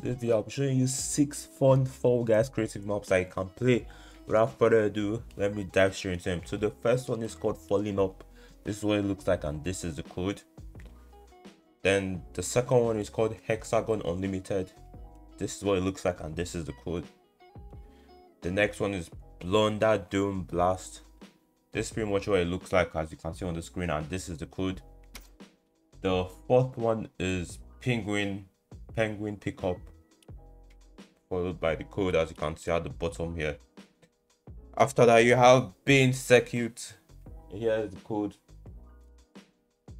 this video i'll be showing you six fun fall guys creative maps you can play without further ado. Let me dive straight into them. So the first one is called falling up this is what it looks like and this is the code. Then the second one is called Hex-A-Gone Unlimited. This is what it looks like and this is the code. The next one is Blunderdome Blast. This is pretty much what it looks like as you can see on the screen and this is the code. The fourth one is penguin penguin pickup followed by the code as you can see at the bottom here. After that you have Bean Circuit here is the code.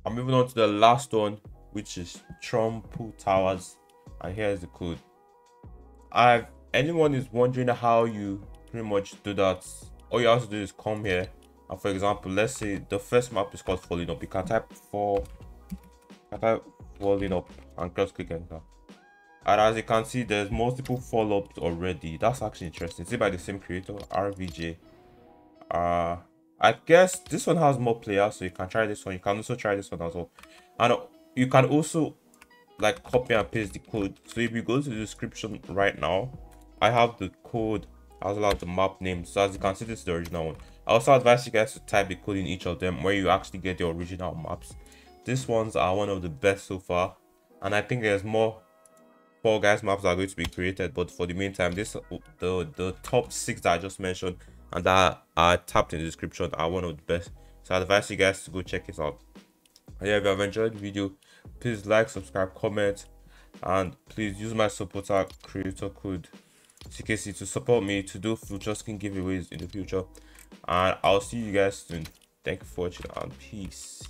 I'm moving on to the last one which is Tumble Towers and here's the code. I've anyone is wondering how you pretty much do that all you have to do is come here and for example let's say the first map is called falling up. You can type for type falling up and just click enter and as you can see there's multiple follow-ups already. That's actually interesting. See by the same creator rvj uh i guess this one has more players so you can try this one. You can also try this one as well. And you can also like copy and paste the code. So if you go to the description right now i have the code as well as the map name. So as you can see this is the original one. I also advise you guys to type the code in each of them where you actually get the original maps. These ones are one of the best so far. And i think there's more Fall Guys maps are going to be created but for the meantime this the the top six that i just mentioned and that are tapped in the description are one of the best. So i advise you guys to go check it out. And yeah if you have enjoyed the video please like subscribe comment and please use my supporter creator code ckc to support me to do future skin giveaways in the future. And i'll see you guys soon. Thank you for watching and peace